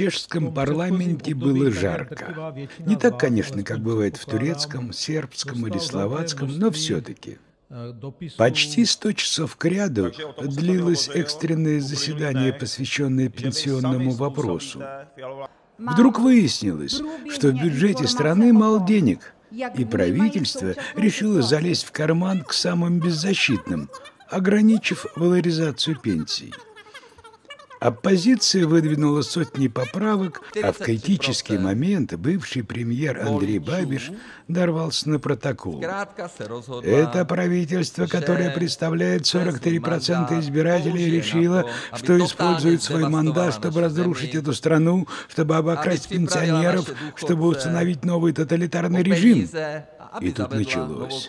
чешском парламенте было жарко. Не так, конечно, как бывает в турецком, сербском или словацком, но все-таки. Почти сто часов к ряду длилось экстренное заседание, посвященное пенсионному вопросу. Вдруг выяснилось, что в бюджете страны мало денег, и правительство решило залезть в карман к самым беззащитным, ограничив валоризацию пенсий. Оппозиция выдвинула сотни поправок, а в критический момент бывший премьер Андрей Бабиш дорвался на протокол. Это правительство, которое представляет 43% избирателей, решило, что использует свой мандат, чтобы разрушить эту страну, чтобы обокрасть пенсионеров, чтобы установить новый тоталитарный режим. И тут началось.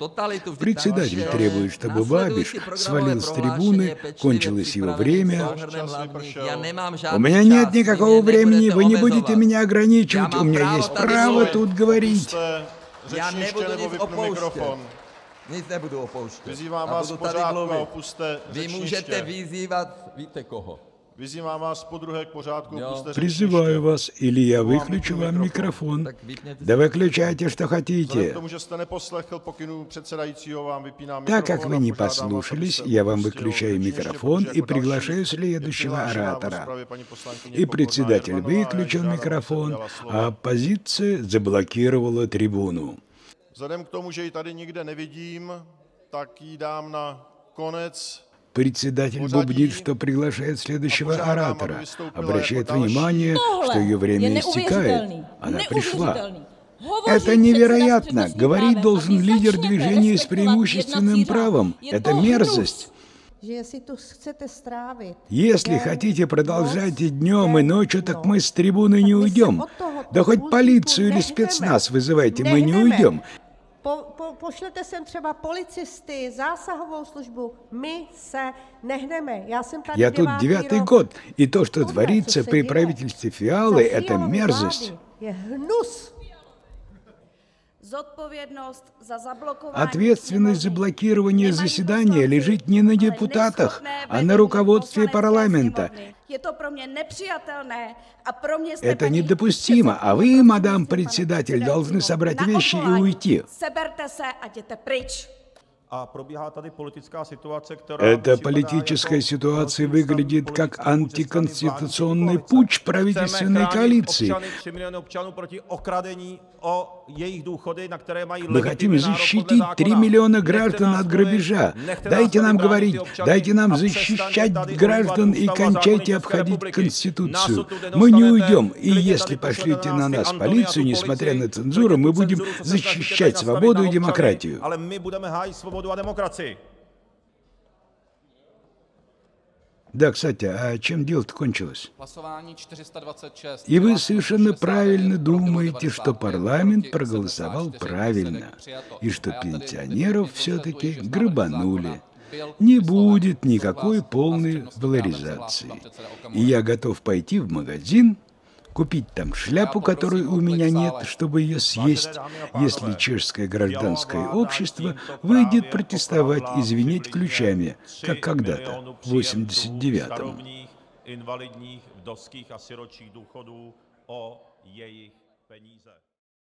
Председатель требует, чтобы Бабиш свалил с трибуны, кончилось его время. У меня нет никакого времени, вы не будете меня ограничивать, у меня есть право тут говорить. Já nebudu nic opouštět. Nic nebudu opouštět. Vyzývám vás pořádku a opuste Vy můžete vyzývat, víte koho. Призываю вас, или я выключу вам микрофон. Да выключайте, что хотите. Так как вы не послушались, я вам выключаю микрофон и приглашаю следующего оратора. И председатель выключил микрофон, а оппозиция заблокировала трибуну. Vzhledem k tomu, že ji tady nikde nevidím, tak ji dám na konec. Председатель бубнит, что приглашает следующего оратора. Обращает внимание, что ее время истекает. Она пришла. Это невероятно. Говорить должен лидер движения с преимущественным правом. Это мерзость. Если хотите продолжать и днем, и ночью, так мы с трибуны не уйдем. Да хоть полицию или спецназ вызывайте, мы не уйдем. Po, po, pošlete sem třeba policisty, zásahovou službu. My se nehneme. Já jsem tady Я тут devátý девятый rok. год, и то, что Tohle, творится co se при děje правительстве za Фиалы, это Fialovy мерзость. Ответственность за блокирование заседания лежит не на депутатах, а на руководстве парламента. Это недопустимо, а вы, мадам председатель, должны собрать вещи и уйти. Эта политическая ситуация выглядит как антиконституционный путь правительственной коалиции. Občany, 3 miliony občanů proti okradení o jejich důchody, na které mají Мы хотим защитить 3 zákona. миллиона граждан от грабежа. Дайте нам говорить, дайте нам защищать граждан и кончайте обходить. Конституцию. Мы не уйдем, и если pošlete на нас полицию, несмотря на цензуру, мы будем защищать свободу и демократию. Svobodu a demokracii. Да, кстати, а чем дело-то кончилось? Hlasování 426. И вы совершенно 69, правильно думаете, 95, что парламент проголосовал 74, правильно, и что пенсионеров все-таки грабанули. Не будет никакой полной валоризации. И я готов пойти в магазин, купить там шляпу, которой у меня нет, чтобы ее съесть, если чешское гражданское общество выйдет протестовать и звенеть ключами, 3 как когда-то, в příjemců 89-м. starobních, invalidních, vdovských a siročích důchodů o.